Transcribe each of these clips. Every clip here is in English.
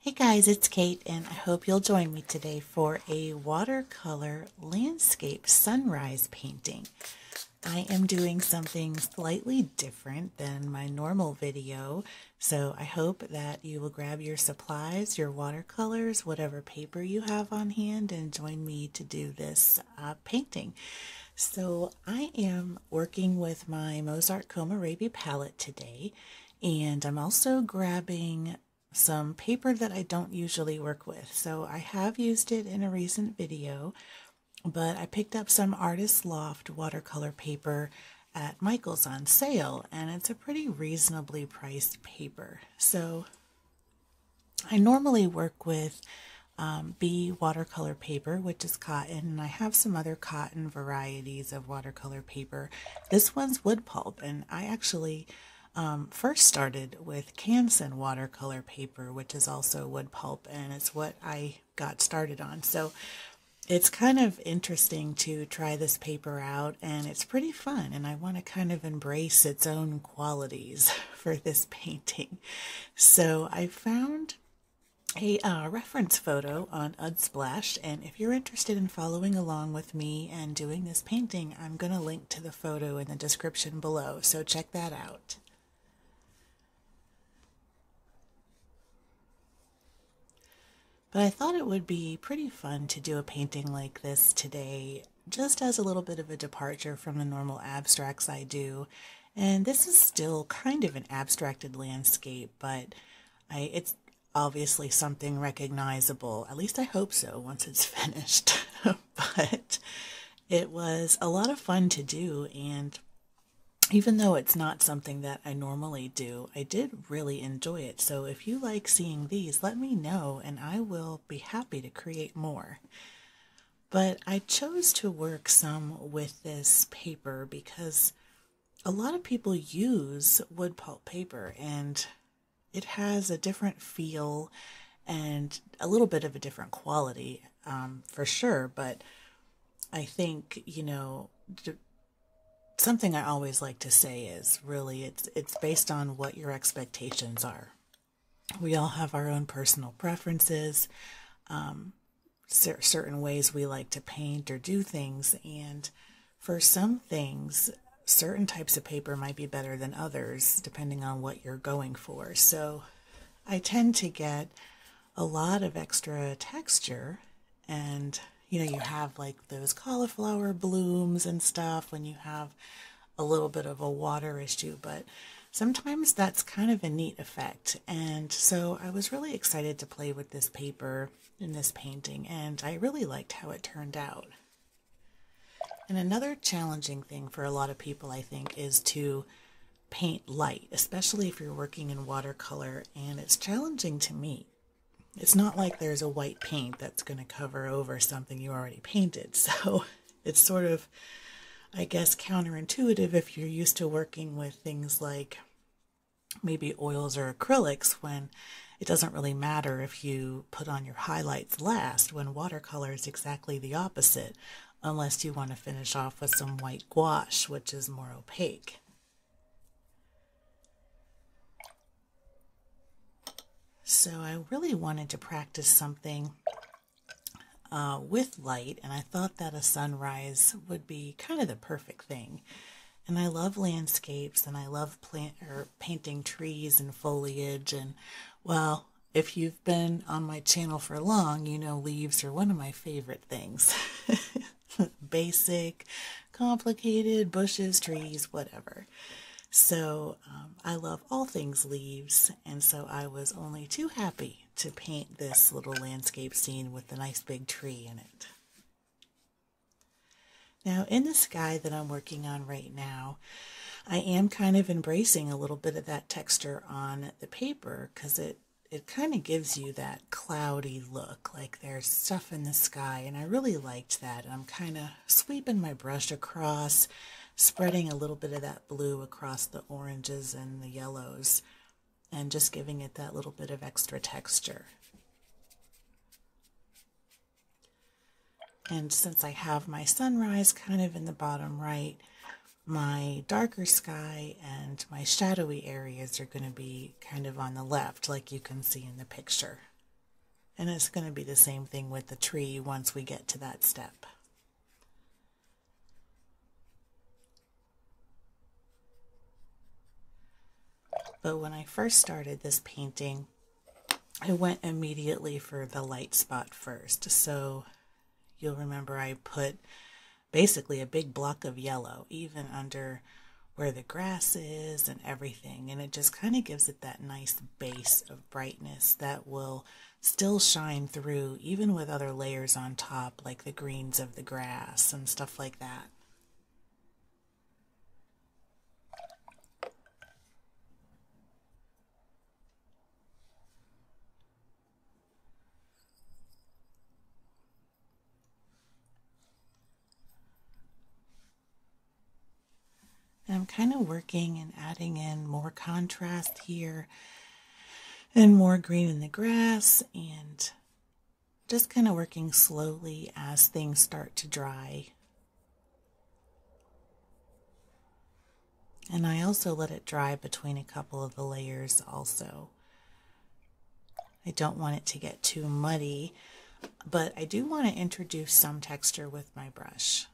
Hey guys, it's Kate, and I hope you'll join me today for a watercolor landscape sunrise painting. I am doing something slightly different than my normal video, so I hope that you will grab your supplies, your watercolors, whatever paper you have on hand, and join me to do this uh, painting. So I am working with my MozArt Komorebi palette today, and I'm also grabbing some paper that I don't usually work with. So I have used it in a recent video, but I picked up some Artist Loft watercolor paper at Michael's on sale, and it's a pretty reasonably priced paper. So I normally work with um, Bee watercolor paper, which is cotton, and I have some other cotton varieties of watercolor paper. This one's wood pulp, and I actually um, first started with Canson watercolor paper, which is also wood pulp, and it's what I got started on. So it's kind of interesting to try this paper out, and it's pretty fun, and I want to kind of embrace its own qualities for this painting. So I found a uh, reference photo on Unsplash, and if you're interested in following along with me and doing this painting, I'm going to link to the photo in the description below, so check that out. But I thought it would be pretty fun to do a painting like this today, just as a little bit of a departure from the normal abstracts I do. And this is still kind of an abstracted landscape, but I, it's obviously something recognizable. At least I hope so once it's finished. but it was a lot of fun to do, and even though it's not something that I normally do, I did really enjoy it. So if you like seeing these, let me know and I will be happy to create more. But I chose to work some with this paper because a lot of people use wood pulp paper and it has a different feel and a little bit of a different quality um, for sure. But I think, you know, something I always like to say is really it's it's based on what your expectations are. We all have our own personal preferences, um, cer- certain ways we like to paint or do things, and for some things, certain types of paper might be better than others depending on what you're going for. So, I tend to get a lot of extra texture and you know, you have like those cauliflower blooms and stuff when you have a little bit of a water issue, but sometimes that's kind of a neat effect. And so I was really excited to play with this paper in this painting, and I really liked how it turned out. And another challenging thing for a lot of people, I think, is to paint light, especially if you're working in watercolor, and it's challenging to me it's not like there's a white paint that's going to cover over something you already painted. So it's sort of, I guess, counterintuitive if you're used to working with things like maybe oils or acrylics when it doesn't really matter if you put on your highlights last when watercolor is exactly the opposite unless you want to finish off with some white gouache which is more opaque. So I really wanted to practice something uh, with light, and I thought that a sunrise would be kind of the perfect thing. And I love landscapes, and I love plant or painting trees and foliage. And well, if you've been on my channel for long, you know leaves are one of my favorite things. Basic, complicated, bushes, trees, whatever. So um, I love all things leaves, and so I was only too happy to paint this little landscape scene with the nice big tree in it. Now, in the sky that I'm working on right now, I am kind of embracing a little bit of that texture on the paper because it, it kind of gives you that cloudy look, like there's stuff in the sky, and I really liked that. I'm kind of sweeping my brush across, spreading a little bit of that blue across the oranges and the yellows and just giving it that little bit of extra texture. And since I have my sunrise kind of in the bottom right, my darker sky and my shadowy areas are going to be kind of on the left, like you can see in the picture. And it's going to be the same thing with the tree once we get to that step. But when I first started this painting, I went immediately for the light spot first. So you'll remember I put basically a big block of yellow even under where the grass is and everything. And it just kind of gives it that nice base of brightness that will still shine through even with other layers on top like the greens of the grass and stuff like that. And I'm kind of working and adding in more contrast here and more green in the grass and just kind of working slowly as things start to dry. And I also let it dry between a couple of the layers also. I don't want it to get too muddy, but I do want to introduce some texture with my brush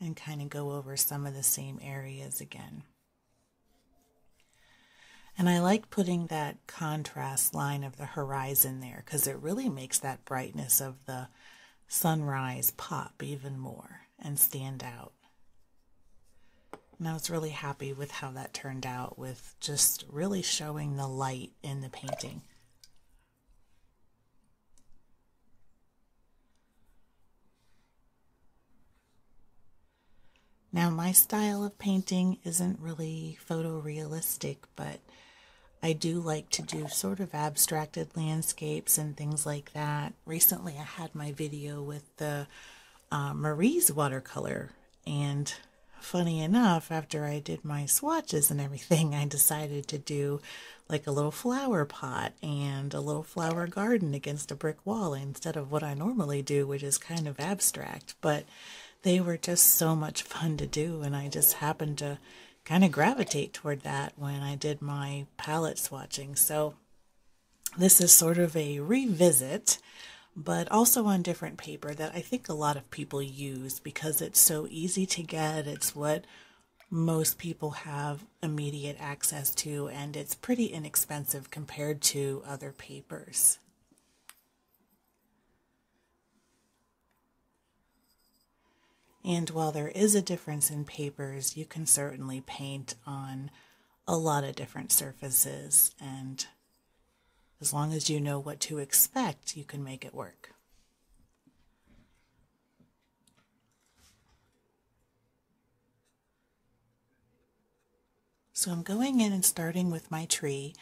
and kind of go over some of the same areas again. And I like putting that contrast line of the horizon there because it really makes that brightness of the sunrise pop even more and stand out. And I was really happy with how that turned out with just really showing the light in the painting. Now, my style of painting isn't really photorealistic, but I do like to do sort of abstracted landscapes and things like that. Recently, I had my video with the uh, Marie's watercolor, and funny enough, after I did my swatches and everything, I decided to do like a little flower pot and a little flower garden against a brick wall instead of what I normally do, which is kind of abstract. But they were just so much fun to do, and I just happened to kind of gravitate toward that when I did my palette swatching. So this is sort of a revisit, but also on different paper that I think a lot of people use because it's so easy to get. It's what most people have immediate access to, and it's pretty inexpensive compared to other papers. And while there is a difference in papers, you can certainly paint on a lot of different surfaces. And as long as you know what to expect, you can make it work. So I'm going in and starting with my tree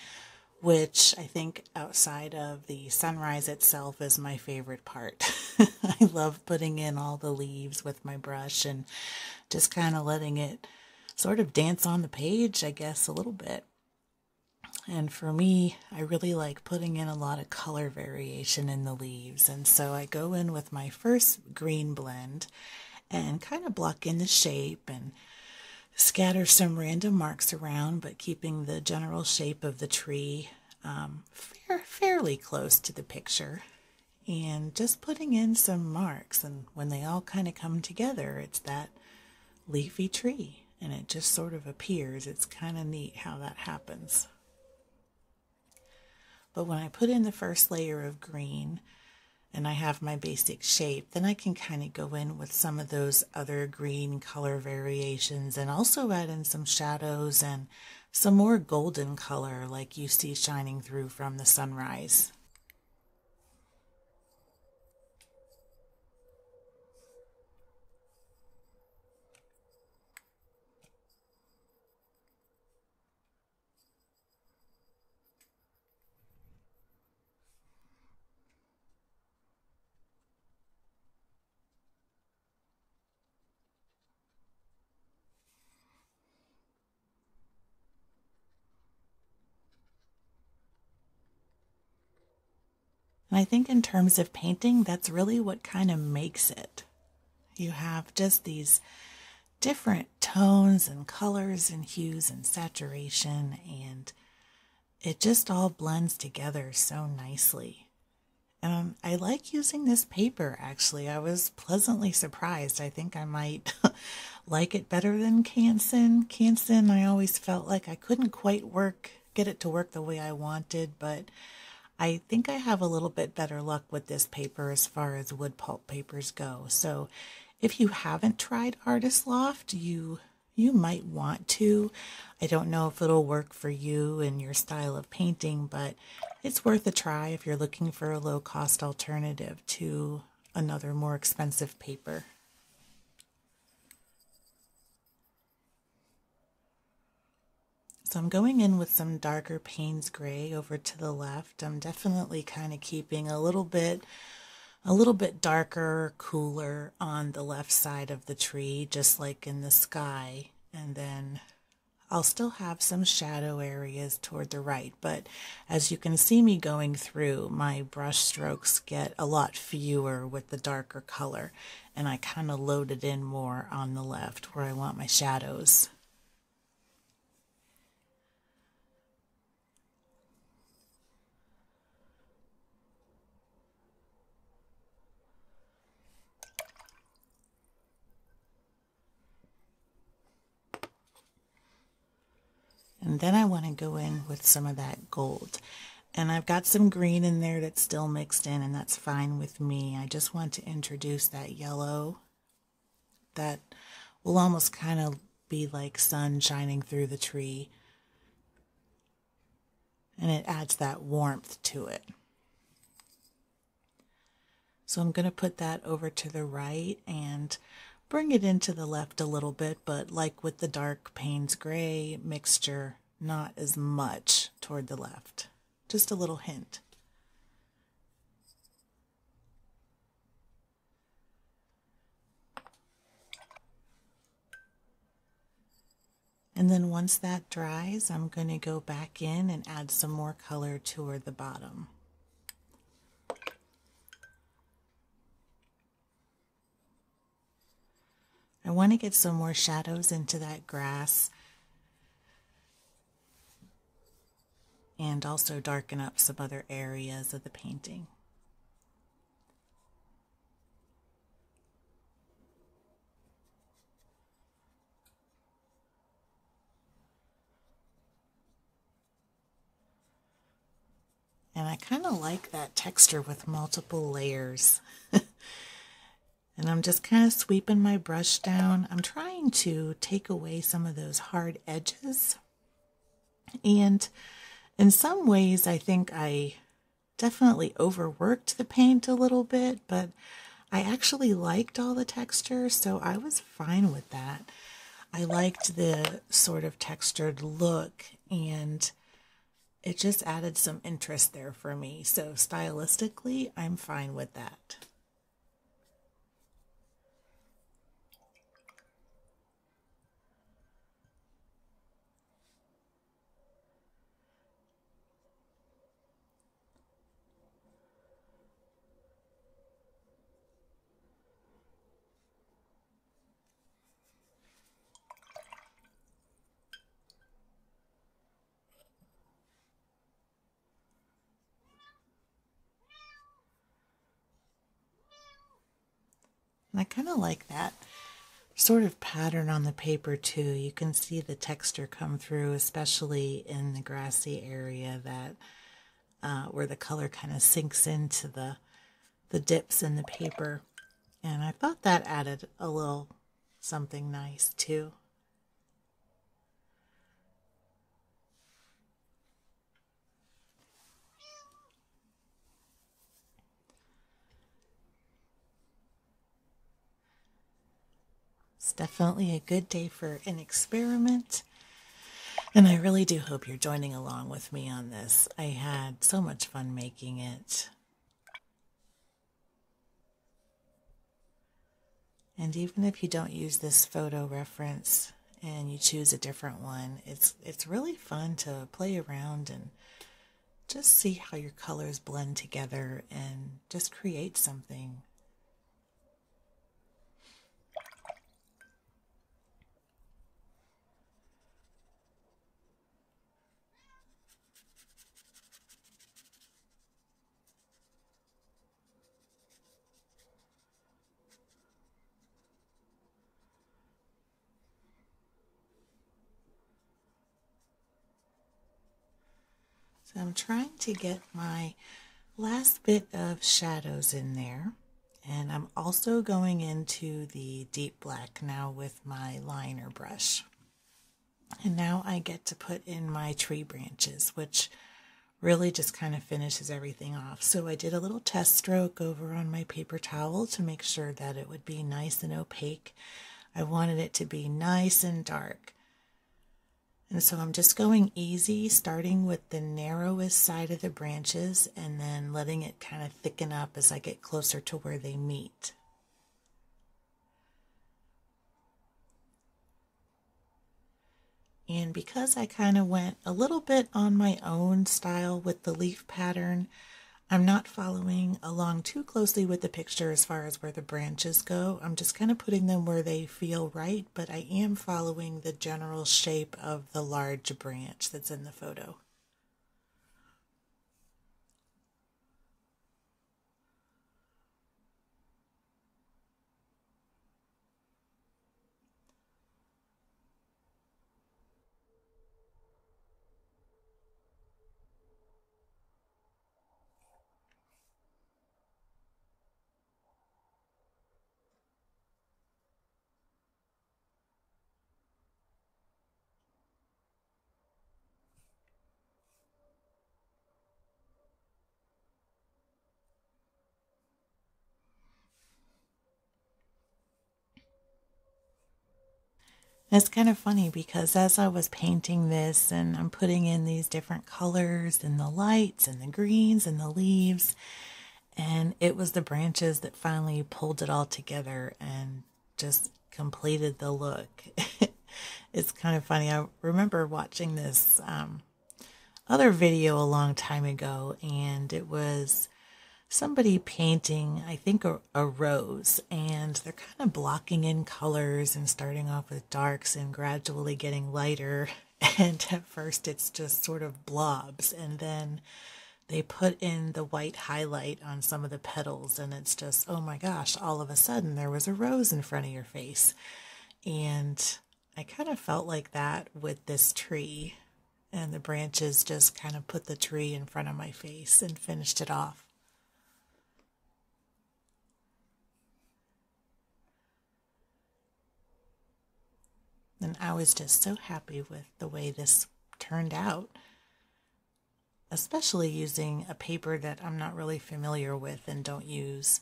which I think outside of the sunrise itself is my favorite part. I love putting in all the leaves with my brush and just kind of letting it sort of dance on the page, I guess, a little bit. And for me, I really like putting in a lot of color variation in the leaves. And so I go in with my first green blend and kind of block in the shape and scatter some random marks around, but keeping the general shape of the tree um, fair, fairly close to the picture. And just putting in some marks, and when they all kind of come together, it's that leafy tree, and it just sort of appears. It's kind of neat how that happens. But when I put in the first layer of green, and I have my basic shape, then I can kind of go in with some of those other green color variations and also add in some shadows and some more golden color like you see shining through from the sunrise. And I think in terms of painting, that's really what kind of makes it. You have just these different tones and colors and hues and saturation, and it just all blends together so nicely. Um, I like using this paper actually. I was pleasantly surprised. I think I might like it better than Canson. Canson, I always felt like I couldn't quite work, get it to work the way I wanted, but I think I have a little bit better luck with this paper as far as wood pulp papers go. So if you haven't tried Artist Loft, you you might want to. I don't know if it'll work for you and your style of painting, but it's worth a try if you're looking for a low cost alternative to another more expensive paper. So I'm going in with some darker Payne's Gray over to the left. I'm definitely kind of keeping a little bit a little bit darker, cooler on the left side of the tree, just like in the sky. And then I'll still have some shadow areas toward the right, but as you can see me going through, my brush strokes get a lot fewer with the darker color, and I kind of load it in more on the left where I want my shadows. And then I want to go in with some of that gold. And I've got some green in there that's still mixed in, and that's fine with me. I just want to introduce that yellow that will almost kind of be like sun shining through the tree. And it adds that warmth to it. So I'm going to put that over to the right and bring it into the left a little bit, but like with the dark Payne's Gray mixture, not as much toward the left. Just a little hint. And then once that dries, I'm going to go back in and add some more color toward the bottom. I want to get some more shadows into that grass and also darken up some other areas of the painting. And I kind of like that texture with multiple layers. And I'm just kind of sweeping my brush down. I'm trying to take away some of those hard edges. And in some ways, I think I definitely overworked the paint a little bit, but I actually liked all the texture, so I was fine with that. I liked the sort of textured look, and it just added some interest there for me. So stylistically, I'm fine with that. Of like that sort of pattern on the paper too. You can see the texture come through, especially in the grassy area that uh, where the color kind of sinks into the the dips in the paper. And I thought that added a little something nice too. Definitely a good day for an experiment. And I really do hope you're joining along with me on this. I had so much fun making it. And even if you don't use this photo reference and you choose a different one, it's it's really fun to play around and just see how your colors blend together and just create something So I'm trying to get my last bit of shadows in there. And I'm also going into the deep black now with my liner brush. And now I get to put in my tree branches, which really just kind of finishes everything off. So I did a little test stroke over on my paper towel to make sure that it would be nice and opaque. I wanted it to be nice and dark. And so I'm just going easy, starting with the narrowest side of the branches and then letting it kind of thicken up as I get closer to where they meet. And because I kind of went a little bit on my own style with the leaf pattern, I'm not following along too closely with the picture as far as where the branches go. I'm just kind of putting them where they feel right, but I am following the general shape of the large branch that's in the photo. It's kind of funny because as I was painting this and I'm putting in these different colors and the lights and the greens and the leaves, and it was the branches that finally pulled it all together and just completed the look. it's kind of funny. I remember watching this um, other video a long time ago, and it was somebody painting, I think, a, a, rose, and they're kind of blocking in colors and starting off with darks and gradually getting lighter. And at first, it's just sort of blobs, and then they put in the white highlight on some of the petals, and it's just, oh my gosh, all of a sudden there was a rose in front of your face. And I kind of felt like that with this tree, and the branches just kind of put the tree in front of my face and finished it off. I was just so happy with the way this turned out, especially using a paper that I'm not really familiar with and don't use.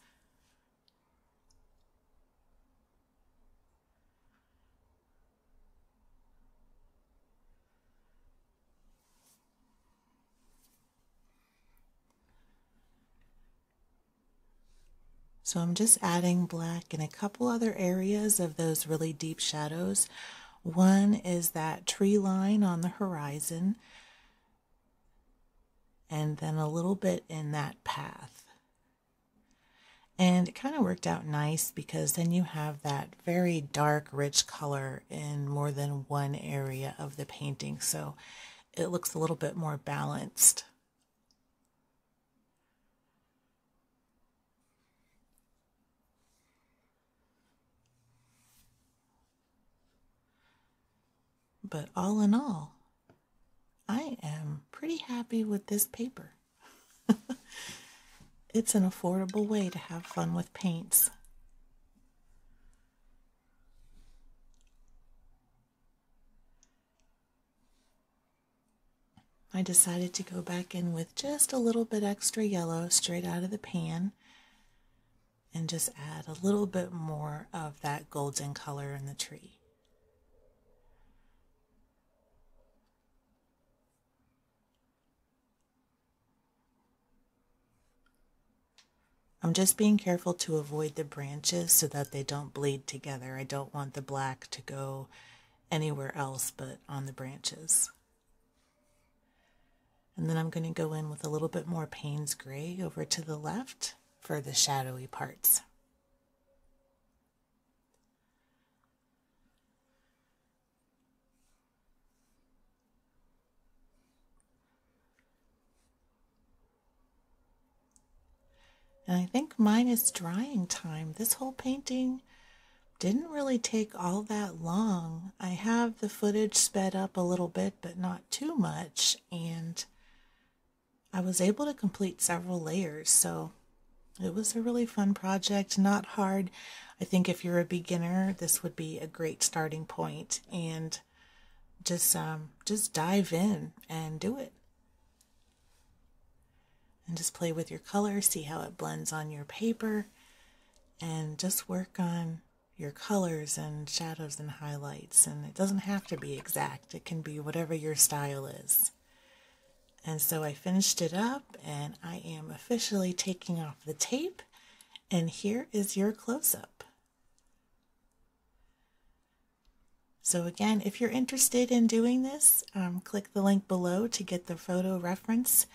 So I'm just adding black in a couple other areas of those really deep shadows one is that tree line on the horizon, and then a little bit in that path. And it kind of worked out nice because then you have that very dark, rich color in more than one area of the painting. So it looks a little bit more balanced. But all in all, I am pretty happy with this paper. it's an affordable way to have fun with paints. I decided to go back in with just a little bit extra yellow straight out of the pan and just add a little bit more of that golden color in the tree. I'm just being careful to avoid the branches so that they don't bleed together. I don't want the black to go anywhere else but on the branches. And then I'm going to go in with a little bit more Payne's Gray over to the left for the shadowy parts. And I think mine is drying time. This whole painting didn't really take all that long. I have the footage sped up a little bit, but not too much. And I was able to complete several layers, so it was a really fun project, not hard. I think if you're a beginner, this would be a great starting point and just um, just dive in and do it. And just play with your color, see how it blends on your paper, and just work on your colors and shadows and highlights. And it doesn't have to be exact, it can be whatever your style is. And so I finished it up and I am officially taking off the tape. And here is your close up. So, again, if you're interested in doing this, um, click the link below to get the photo reference.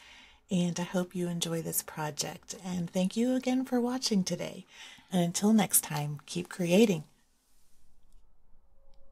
And I hope you enjoy this project. And thank you again for watching today. And until next time, keep creating.